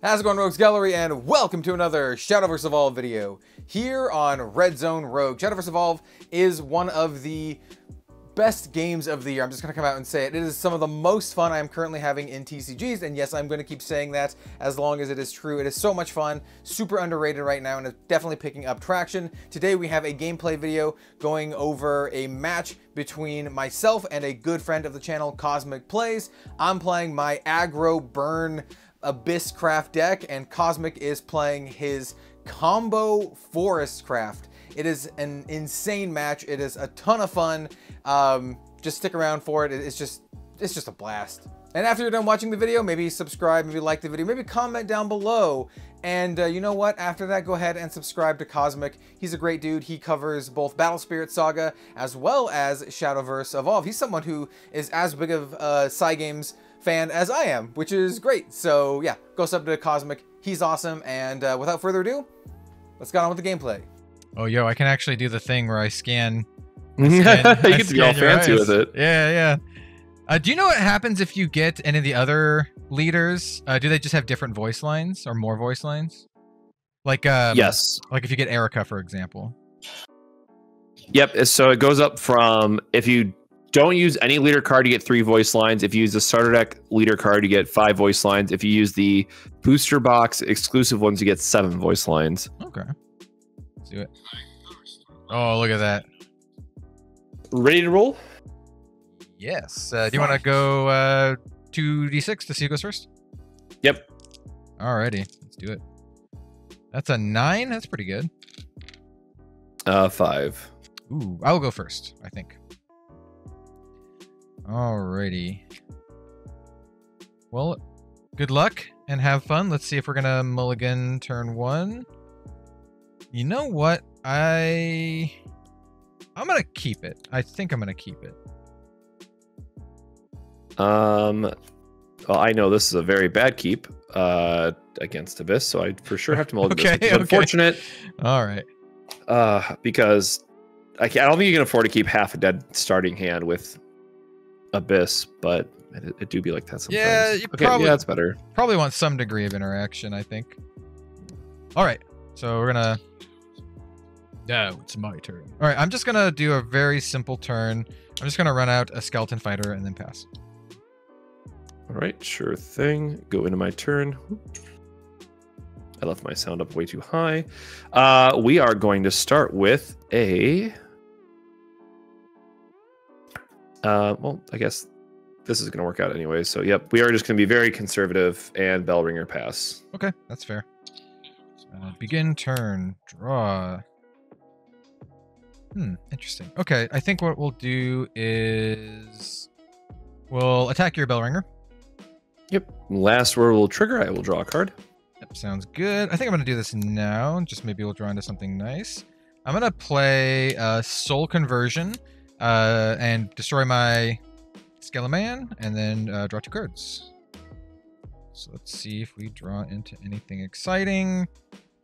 How's it going, Rogues Gallery, and welcome to another Shadowverse Evolve video here on Red Zone Rogue. Shadowverse Evolve is one of the best games of the year. I'm just going to come out and say it. It is some of the most fun I'm currently having in TCGs, and yes, I'm going to keep saying that as long as it is true. It is so much fun, super underrated right now, and it's definitely picking up traction. Today, we have a gameplay video going over a match between myself and a good friend of the channel, Kozmic Plays. I'm playing my aggro burn Abyss Craft deck, and Kozmic is playing his combo Forest Craft. It is an insane match. It is a ton of fun. Um, just stick around for it. It's just, it's just a blast. And after you're done watching the video, maybe subscribe, maybe like the video, maybe comment down below. And uh, you know what? After that, go ahead and subscribe to Kozmic. He's a great dude. He covers both Battle Spirit Saga as well as Shadowverse Evolve. He's someone who is as big of uh, Cygames fan as I am, which is great. So yeah, go sub to Kozmic. He's awesome. And uh, without further ado, let's get on with the gameplay. Oh, yo, I can actually do the thing where I scan. I scan you I get to be all fancy eyes. with it. Yeah, yeah. Uh, do you know what happens if you get any of the other leaders? Uh, do they just have different voice lines or more voice lines? Like, um, yes. Like if you get Erica, for example. Yep. So it goes up from if you don't use any leader card, to get three voice lines. If you use the starter deck leader card, you get five voice lines. If you use the booster box exclusive ones, you get seven voice lines. Okay. Let's do it. Oh, look at that. Ready to roll? Yes. Uh, do you want to go uh, 2d6 to see who goes first? Yep. Alrighty. Let's do it. That's a nine. That's pretty good. Uh, five. Ooh, I'll go first, I think. Alrighty. Well, good luck and have fun. Let's see if we're gonna mulligan turn one. You know what? I I'm gonna keep it. I think I'm gonna keep it. Um, well, I know this is a very bad keep uh, against Abyss, so I for sure have to mulligan Okay, this, okay. unfortunate All right. uh, because I, can't, I don't think you can afford to keep half a dead starting hand with Abyss, but it, it do be like that sometimes. Yeah, you okay, probably- yeah, that's better. Probably want some degree of interaction, I think. All right. So we're gonna No, it's my turn. All right, I'm just gonna do a very simple turn. I'm just gonna run out a skeleton fighter and then pass. All right, sure thing. Go into my turn. I left my sound up way too high. Uh, we are going to start with a. Uh, well, I guess this is going to work out anyway. So, yep, we are just going to be very conservative and bell ringer pass. Okay, that's fair. Uh, begin turn. Draw. Hmm, interesting. Okay, I think what we'll do is we'll attack your bell ringer. Yep. Last word will trigger. I will draw a card. Yep, sounds good. I think I'm gonna do this now. Just maybe we'll draw into something nice. I'm gonna play uh, Soul Conversion uh, and destroy my Skeleman, and then uh, draw two cards. So let's see if we draw into anything exciting.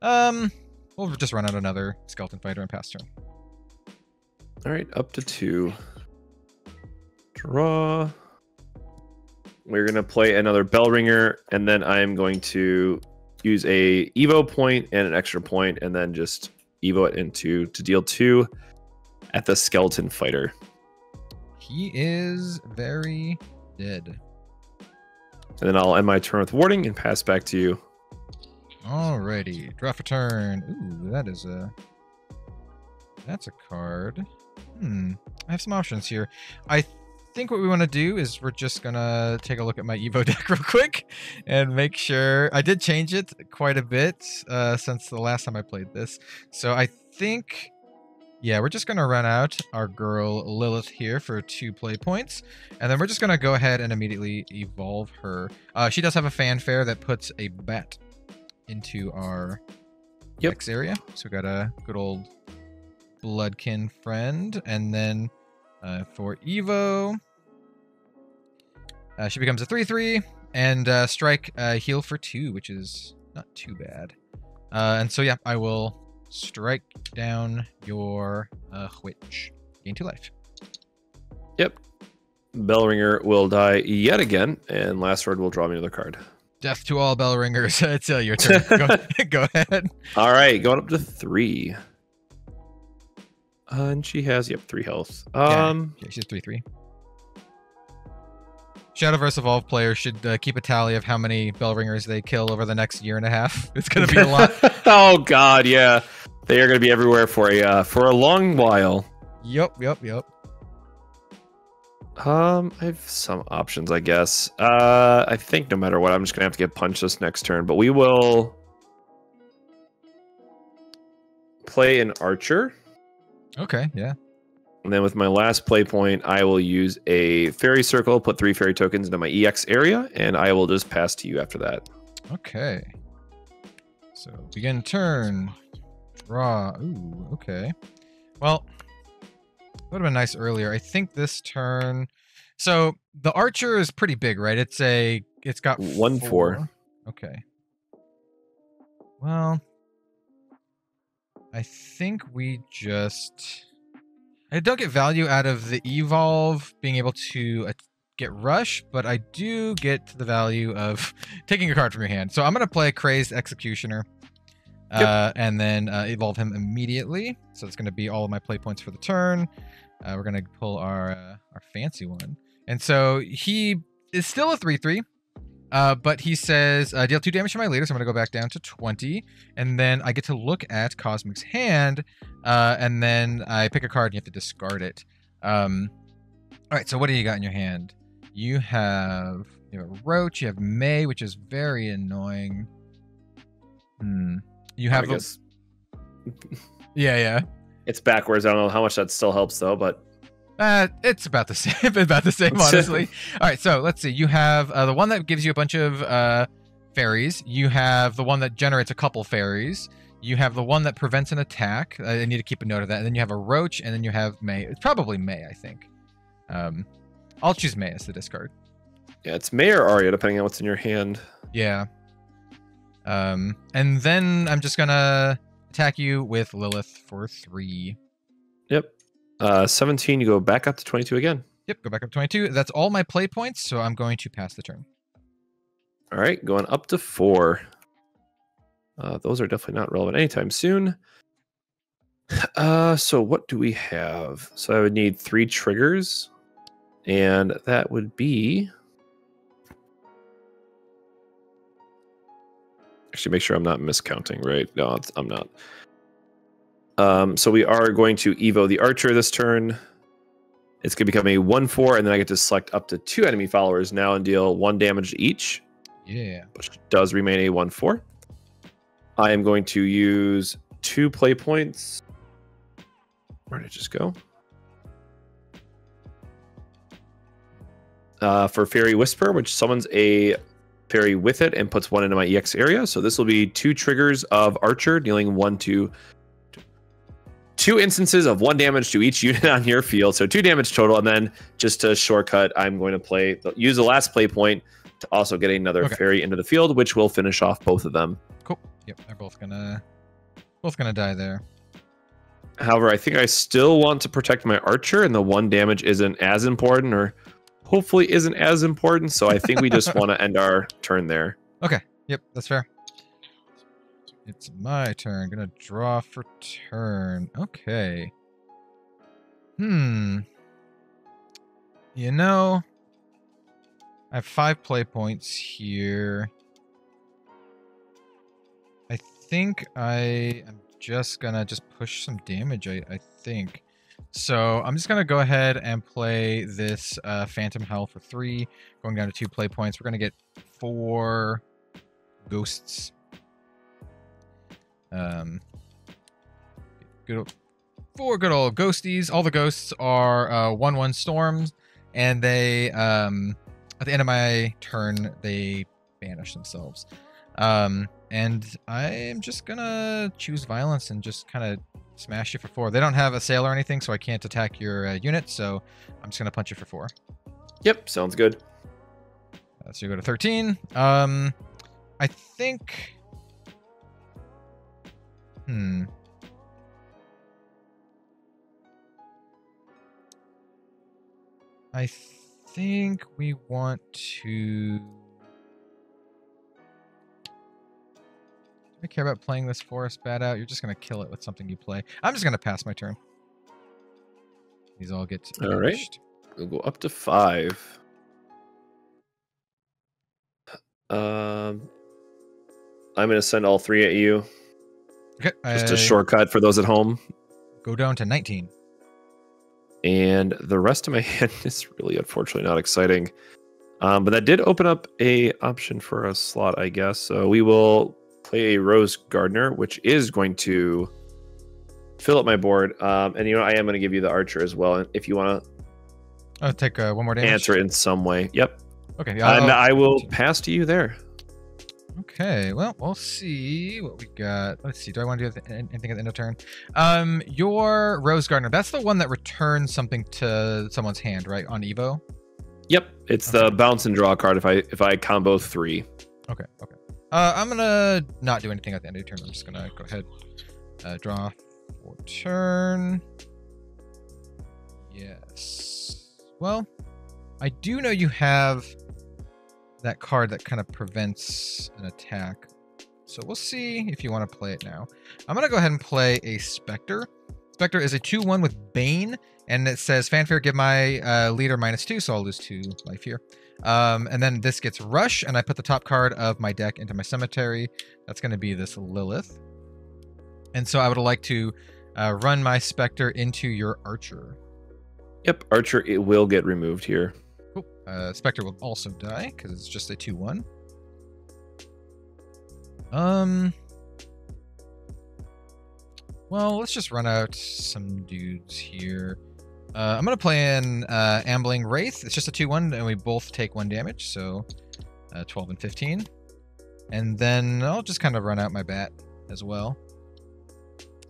Um, we'll just run out another Skeleton Fighter and pass turn. All right, up to two. Draw. We're gonna play another bell ringer, and then I'm going to use a Evo point and an extra point, and then just Evo it into to deal two at the skeleton fighter. He is very dead. And then I'll end my turn with warding and pass back to you. Alrighty, draw for turn. Ooh, that is a. That's a card. Hmm. I have some options here. I think what we want to do is we're just gonna take a look at my Evo deck real quick and make sure. I did change it quite a bit uh, since the last time I played this. So I think. Yeah, we're just gonna run out our girl Lilith here for two play points, and then we're just gonna go ahead and immediately evolve her. Uh, she does have a fanfare that puts a bat into our Yep. X area. So we got a good old bloodkin friend, and then uh, for Evo, uh, she becomes a three-three and uh, strike uh, heal for two, which is not too bad. Uh, and so yeah, I will strike down your uh, witch. Gain two life. Yep. Bellringer will die yet again, and last word will draw me another card. Death to all bell ringers. it's uh, your turn. Go, go ahead. All right, going up to three. Uh, and she has yep three health. Yeah. Um, Yeah, she's three three. Shadowverse Evolve players should uh, keep a tally of how many bell ringers they kill over the next year and a half. It's gonna be a lot. oh God, yeah, they are going to be everywhere for a uh, for a long while. yep, yep, yep. Um, I have some options, I guess. Uh, I think no matter what, I'm just gonna have to get punched this next turn, but we will play an archer, Okay, yeah. and then with my last play point, I will use a fairy circle, put three fairy tokens into my EX area, and I will just pass to you after that. Okay. So begin turn. Draw. Ooh, okay. Well, would have been nice earlier. I think this turn. So the archer is pretty big, right? It's a. It's got One, four. Okay. Well, I think we just. I don't get value out of the evolve being able to uh, get rush, but I do get the value of taking a card from your hand. So I'm gonna play Crazed Executioner, Yep. uh, and then uh, evolve him immediately. So it's gonna be all of my play points for the turn. Uh, we're gonna pull our uh, our fancy one, and so he is still a three three. Uh, but he says uh, deal two damage to my leader, so I'm gonna go back down to 20, and then I get to look at Kozmic's hand, uh, and then I pick a card and you have to discard it. Um, all right, so what do you got in your hand? You have you have a roach, you have May, which is very annoying. Hmm. You have guess yeah, yeah. it's backwards. I don't know how much that still helps though, but Uh, it's about the same. about the same, honestly. All right, so let's see. You have uh, the one that gives you a bunch of uh, fairies. You have the one that generates a couple fairies. You have the one that prevents an attack. Uh, I need to keep a note of that. And then you have a roach, and then you have May. It's probably May, I think. Um, I'll choose May as the discard. yeah, it's May or Aria, depending on what's in your hand. Yeah. Um, and then I'm just gonna attack you with Lilith for three. Yep. Uh, 17, you go back up to 22 again. Yep, go back up to 22. That's all my play points, so I'm going to pass the turn. All right, going up to four. Uh, those are definitely not relevant anytime soon. Uh, so what do we have? So I would need three triggers, and that would be. Actually, make sure I'm not miscounting, right? No, I'm not. Um, so we are going to Evo the Archer this turn. It's going to become a 1 4, and then I get to select up to two enemy followers now and deal one damage to each Yeah. which does remain a 1 4. I am going to use two play points. Where did it just go? Uh, for Fairy Whisper, which summons a fairy with it and puts one into my EX area. So this will be two triggers of Archer, dealing one to two instances of one damage to each unit on your field. So two damage total. And then just to shortcut, I'm going to play use the last play point to also get another Okay. fairy into the field, which will finish off both of them. Cool. Yep, they're both gonna both gonna die there. However, I think I still want to protect my archer, and the one damage isn't as important, or hopefully isn't as important. So I think we just want to end our turn there. Okay. Yep, that's fair. It's my turn. Gonna draw for turn. Okay. Hmm. You know, I have five play points here. I think I am just gonna just push some damage. I, I think. So I'm just gonna go ahead and play this uh, Phantom Howl for three, going down to two play points. We're gonna get four ghosts. Um, good, ol- four good old ghosties. All the ghosts are uh, one-one storms, and they um, at the end of my turn they banish themselves. Um, and I am just gonna choose violence and just kind of smash you for four. They don't have a sail or anything, so I can't attack your uh, unit. So I'm just gonna punch you for four. Yep, sounds good. Uh, so you go to 13. Um, I think. Hmm. I think we want to. I care about playing this forest bat out. You're just gonna kill it with something you play. I'm just gonna pass my turn. These all get All right. finished. We'll go up to five. Um, I'm going to send all three at you. Okay. Just I a shortcut for those at home. Go down to 19. And the rest of my hand is really unfortunately not exciting. Um, but that did open up a option for a slot, I guess. So we will play a Rose Gardener, which is going to fill up my board. Um, and you know, I am going to give you the Archer as well, And if you want to, I'll take uh, one more damage. answer in some way. Yep. Okay. yeah, and I'll- I will pass to you there. Okay, well, we'll see what we got. Let's see. Do I want to do anything at the end of turn? Um, your Rose Gardener. That's the one that returns something to someone's hand, right? On Evo. Yep, it's the bounce and draw card. If I if I combo three, Okay. Okay. Uh, I'm gonna not do anything at the end of your turn. I'm just gonna go ahead, uh, draw for turn. Yes. Well, I do know you have that card that kind of prevents an attack. So we'll see if you want to play it now. I'm gonna go ahead and play a Spectre. Spectre is a 2-1 with Bane, and it says fanfare give my uh, leader minus two, so I'll lose two life here. Um, and then this gets Rush, and I put the top card of my deck into my cemetery. That's going to be this Lilith. And so I would like to uh, run my Spectre into your Archer. yep, Archer it will get removed here. Cool. Uh, Spectre will also die because it's just a 2 1. Um. Well, let's just run out some dudes here. Uh, I'm going to play in uh, Ambling Wraith. It's just a 2 1, and we both take 1 damage, so uh, 12 and 15. And then I'll just kind of run out my bat as well.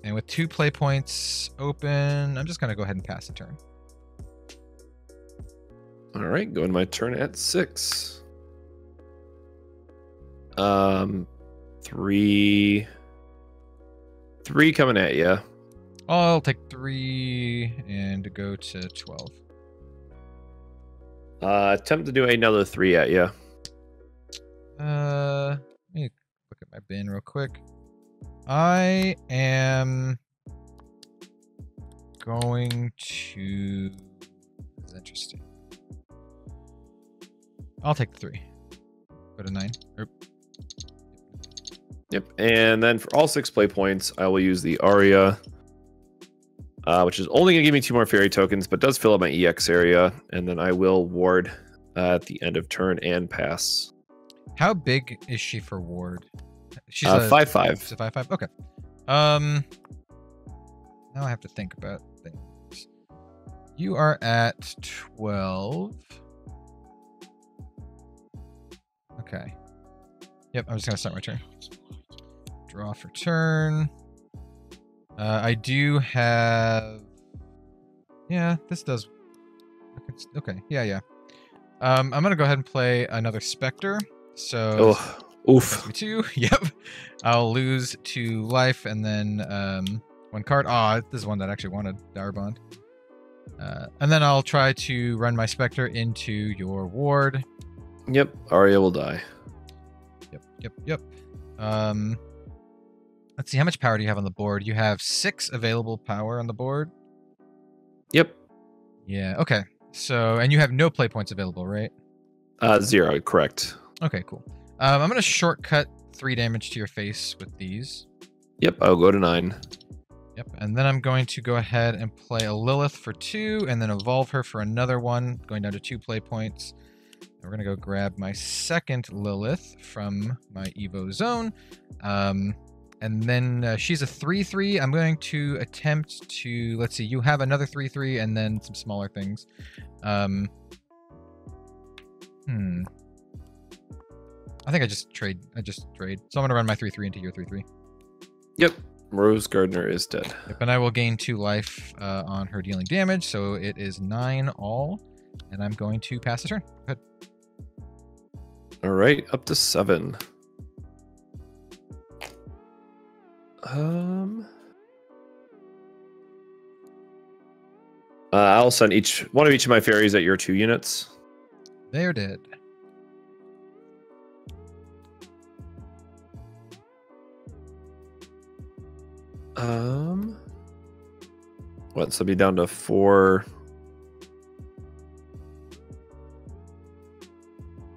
And with two play points open, I'm just going to go ahead and pass the turn. All right, going my turn at six. Um, three, three coming at you. I'll take three and go to 12. Uh, attempt to do another three at you. Uh, let me look at my bin real quick. I am going to. This is interesting. I'll take three. Go to nine. Yep, and then for all six play points, I will use the Aria, uh, which is only gonna give me two more fairy tokens, but does fill up my EX area, and then I will ward uh, at the end of turn and pass. How big is she for ward? She's Uh, a five five. She's a five five. Okay. Um. Now I have to think about things. You are at twelve. Okay. Yep. I'm just gonna start my turn. Draw for turn. Uh, I do have. Yeah, this does. Okay. Yeah, yeah. Um, I'm gonna go ahead and play another Spectre. So Oh, oof. Two. Yep. I'll lose two life and then um, one card. Ah, this is one that I actually wanted Dower Bond. Uh, and then I'll try to run my Spectre into your ward. Yep, Aria will die. Yep, yep, yep. Um, let's see, how much power do you have on the board? You have six available power on the board. Yep, Yeah, okay. So, and you have no play points available, right? uh, zero. Correct. Okay, cool. Um, I'm going to shortcut three damage to your face with these. Yep, I'll go to nine. Yep, and then I'm going to go ahead and play a Lilith for two, and then evolve her for another one, going down to two play points. And we're gonna go grab my second Lilith from my Evo zone, um, and then uh, she's a three-three. I'm going to attempt to let's see. You have another three-three, and then some smaller things. Um, hmm. I think I just trade. I just trade. So I'm gonna run my three-three into your three-three. Yep, Rose Gardener is dead. Yep, and I will gain two life uh, on her dealing damage, so it is nine all, and I'm going to pass the turn. Go ahead. All right, up to seven. Um, uh, I'll send each one of each of my fairies at your two units. They are dead. Um, what? So be down to four.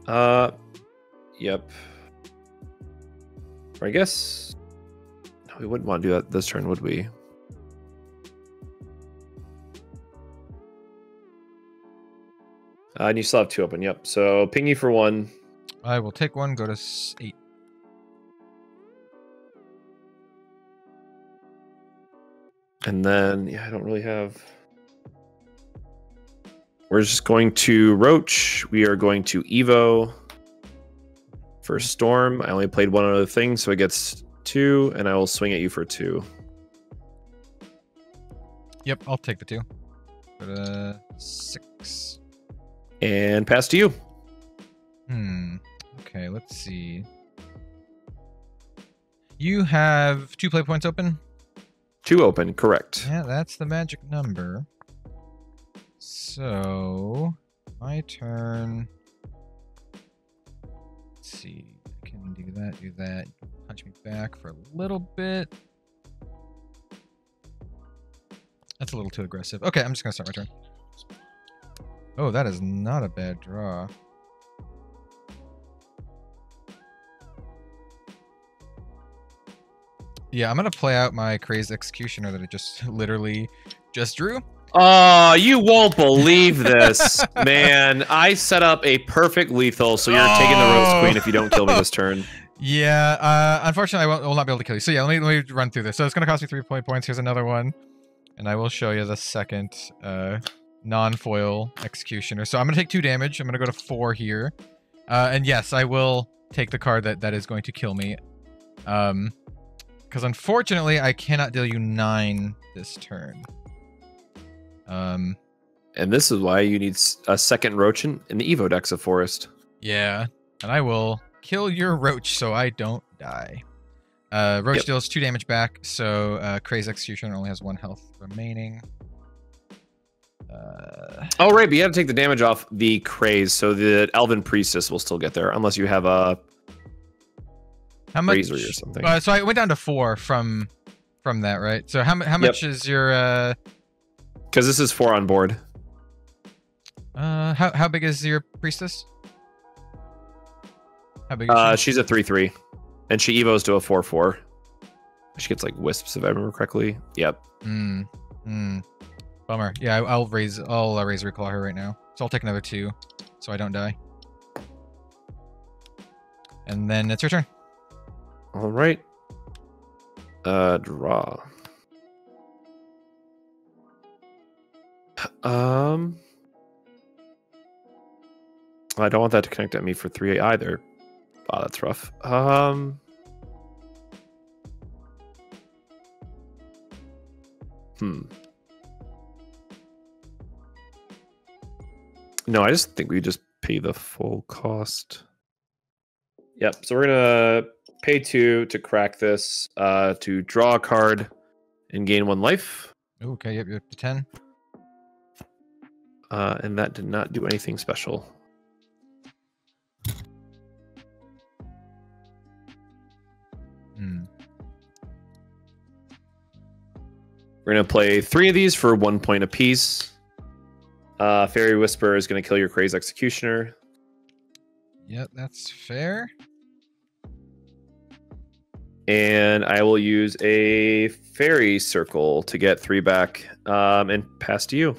Uh, yep. I guess we wouldn't want to do that this turn, would we? Uh, and you still have two open. Yep. So pingy for one. I will take one. Go to eight. And then, yeah, I don't really have. We're just going to Roach. We are going to Evo for Storm. I only played one other thing, so it gets two, and I will swing at you for two. Yep, I'll take the two. Go to six. And pass to you. Hmm. Okay, let's see. You have two play points open. Two open, correct. Yeah, that's the magic number. So, my turn. Let's see. I can do that, do that. Punch me back for a little bit. That's a little too aggressive. Okay, I'm just gonna start my turn. Oh, that is not a bad draw. Yeah, I'm gonna play out my crazed executioner that I just literally just drew. Oh, you won't believe this, man. I set up a perfect lethal, so you're taking the Rose Oh. Queen if you don't kill me this turn. Yeah, uh, unfortunately, I won't, will not be able to kill you. So yeah, let me let me run through this. So it's gonna cost me three point points. Here's another one, and I will show you the second uh, non-foil executioner. So I'm gonna take two damage. I'm gonna go to four here, uh, and yes, I will take the card that that is going to kill me. Um, because unfortunately, I cannot deal you nine this turn. Um, And this is why you need a second Roach in, the Evo of Forest. Yeah, and I will kill your roach so I don't die. Uh, roach Yep. deals two damage back, so uh, Craze Executioner only has one health remaining. Uh, Oh, right, but you have to take the damage off the Craze, so the Elven Priestess will still get there, unless you have a how much? Razor or something. Uh, so I went down to four from from that, right? So how how Yep. much is your uh Because this is four on board. uh how how big is your priestess? How big Uh, she? she's a 3 3, and she Evos to a 4 4. She gets like wisps, if I remember correctly. Yep. Hmm. Hmm. Bummer. Yeah, I, I'll raise. I'll uh, raise recall her right now. So I'll take another two, so I don't die. And then it's your turn. All right. Uh, draw. Um, I don't want that to connect at me for three either. Wow, that's rough. Um, hmm. No, I just think we just pay the full cost. Yep. So we're gonna pay two to crack this, uh, to draw a card and gain one life. Okay. Yep. You're up to ten. Uh, and that did not do anything special. We're gonna play three of these for one point apiece. Uh, Fairy Whisper is gonna kill your Craze Executioner. Yep. That's fair. and I will use a fairy circle to get three back um, and pass to you.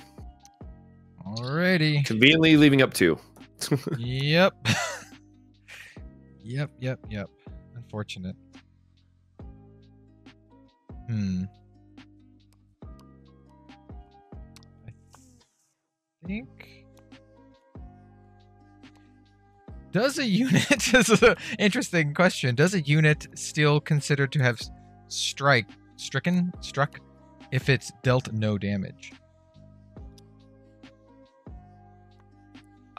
Alrighty. Conveniently leaving up two. yep. yep. Yep. Yep. Unfortunate. Hmm. Think. Does a unit? this is an interesting question. Does a unit still considered to have strike stricken struck if it's dealt no damage?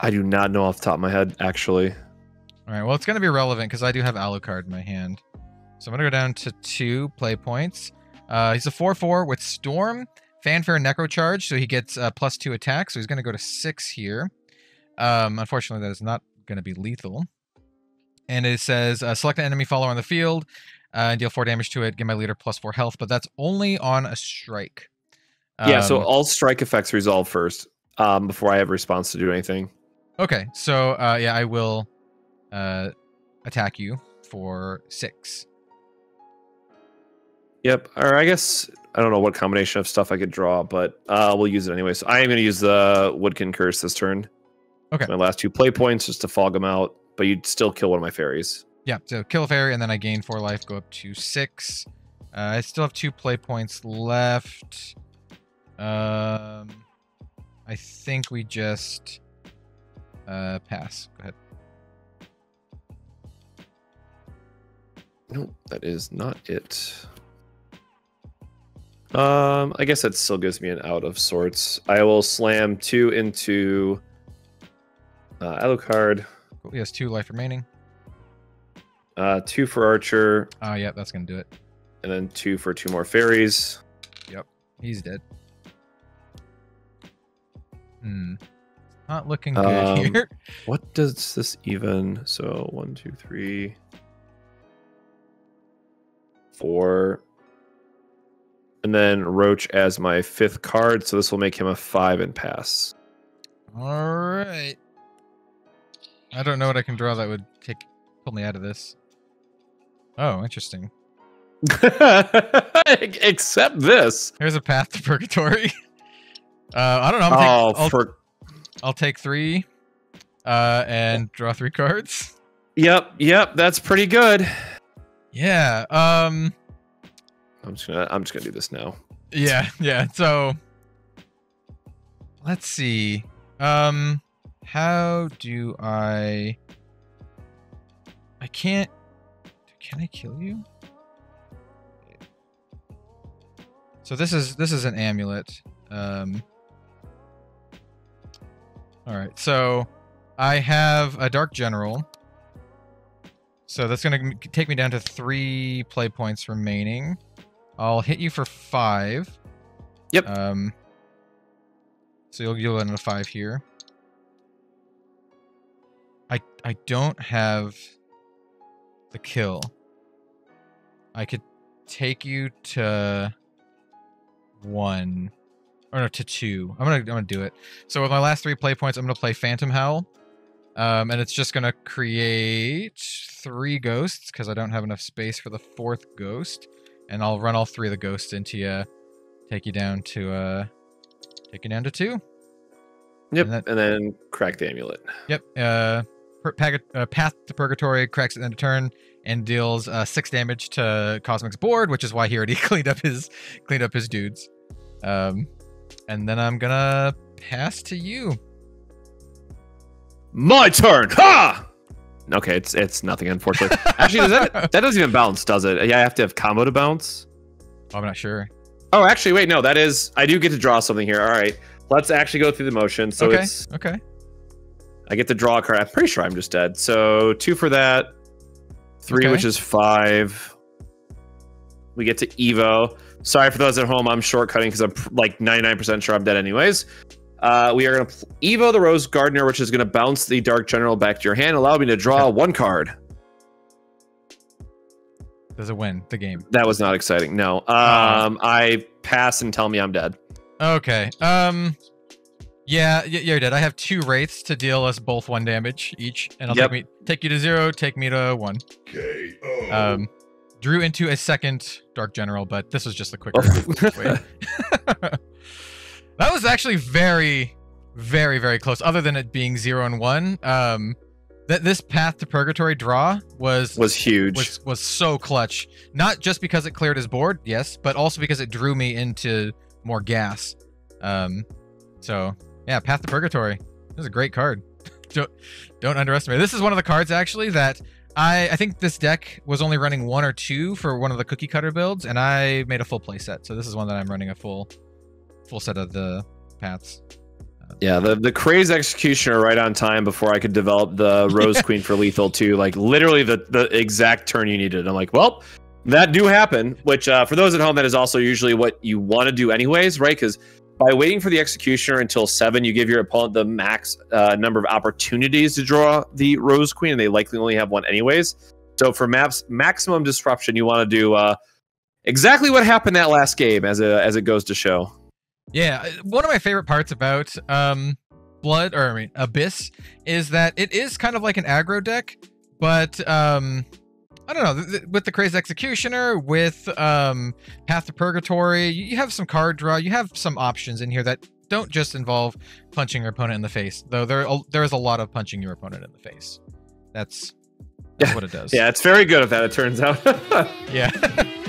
I do not know off the top of my head, actually. All right. Well, it's going to be relevant because I do have Alucard in my hand. So I'm going to go down to two play points. Uh, he's a 4 4 with Storm, Fanfare, and Necro Charge. So he gets uh, plus two attack. So he's going to go to six here. Um, unfortunately, that is not going to be lethal. And it says uh, select an enemy follower on the field. uh, and deal four damage to it. Give my leader plus four health, but that's only on a strike. yeah, so Um, all strike effects resolve first um, before I have a response to do anything. okay, so uh, yeah, I will uh, attack you for six. Yep. Or I guess I don't know what combination of stuff I could draw, but uh, we'll use it anyway. So I am going to use the Woodkin Curse this turn. Okay. My last two play points just to fog them out, but you'd still kill one of my fairies. Yeah, so kill a fairy, and then I gain four life, go up to six. Uh, I still have two play points left. Um, I think we just uh, pass. Go ahead. Nope, that is not it. Um, I guess that still gives me an out of sorts. I will slam two into uh, Alucard, Cool. He has two life remaining. uh, two for Archer, Oh, yeah, that's gonna do it. and then two for two more fairies. Yep, he's dead. Hmm. Not looking good Um, here. What does this even? So one, two, three, four, and then Roach as my fifth card. So this will make him a five and pass. All right. I don't know what I can draw that would take pull me out of this. Oh, interesting. Except this. Here's a path to purgatory. Uh, I don't know. I'm gonna Oh, take, I'll, for I'll take three, uh, and draw three cards. yep, yep. That's pretty good. Yeah. Um. I'm just gonna I'm just gonna do this now. Yeah. Yeah. So, let's see. Um, how do I? I can't. Can I kill you? So this is this is an amulet. Um. All right. So I have a dark general. So that's gonna take me down to three play points remaining. I'll hit you for five. Yep. Um. So you'll you'll end a five here. I I don't have the kill. I could take you to one or no to two. I'm gonna I'm gonna do it. So with my last three play points, I'm gonna play Phantom Howl. Um, and it's just gonna create three ghosts because I don't have enough space for the fourth ghost. And I'll run all three of the ghosts into you, take you down to uh take you down to two. Yep, And that- and then crack the amulet. Yep. Uh, per- pag- uh Path to Purgatory cracks at the end of turn and deals uh, six damage to Kozmic's board, which is why he already cleaned up his cleaned up his dudes. Um, and then I'm gonna pass to you. My turn. Ha! Okay, it's it's nothing unfortunately. Actually, does that that doesn't even bounce, does it? Yeah, I have to have combo to bounce. Oh, I'm not sure. Oh, actually, wait, no, that is I do get to draw something here. All right, let's actually go through the motion. So okay. it's Okay. I get to draw a card. I'm pretty sure I'm just dead. So two for that, three, Okay. which is five. We get to Evo. Sorry for those at home. I'm shortcutting because I'm like 99% sure I'm dead anyways. Uh, we are going to Evo the Rose Gardener, which is going to bounce the Dark General back to your hand. Allow me to draw Okay. one card. Does it win the game? That was not exciting. No. Um, Uh. I pass and tell me I'm dead. Okay. Um. Yeah, y- you're dead. I have two wraiths to deal us both one damage each, and I'll Yep. take me take you to zero, take me to one. Um, drew into a second dark general, but this was just the quicker way. that was actually very, very, very close. Other than it being zero and one, um, that this path to purgatory draw was was huge. was was so clutch. Not just because it cleared his board, yes, but also because it drew me into more gas. Um, so yeah, Path to Purgatory. This is a great card. don't don't underestimate. it. This is one of the cards actually that I I think this deck was only running one or two for one of the cookie cutter builds, and I made a full play set. So this is one that I'm running a full full set of the paths. Yeah, the the crazy executioner right on time before I could develop the Rose Queen for lethal too. Like literally the the exact turn you needed. I'm like, well, that do happen. Which uh, for those at home, that is also usually what you want to do anyways, right? Because by waiting for the executioner until seven, you give your opponent the max uh, number of opportunities to draw the Rose Queen, and they likely only have one anyways. So for maps maximum disruption, you want to do uh, exactly what happened that last game, as a, as it goes to show. Yeah, uh, one of my favorite parts about um Blood or I mean Abyss is that it is kind of like an aggro deck, but um I don't know, th- th- with the Crazed Executioner, with um Path to Purgatory, you you have some card draw, you have some options in here that don't just involve punching your opponent in the face, though there there is a lot of punching your opponent in the face. That's that's Yeah. what it does. Yeah, it's very good at that. It turns out. Yeah.